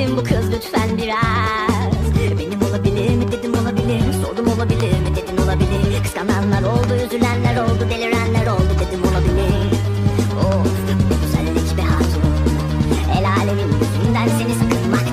sevdim bu kız lütfen biraz. Benim olabilir mi? Dedim olabilir Sordum olabilir mi? Dedim olabilir. Kıskananlar oldu üzülenler oldu delirenler oldu. Dedim olabilir. Of bu güzellik be hatun. El alemin yüzünden seni sıkılmak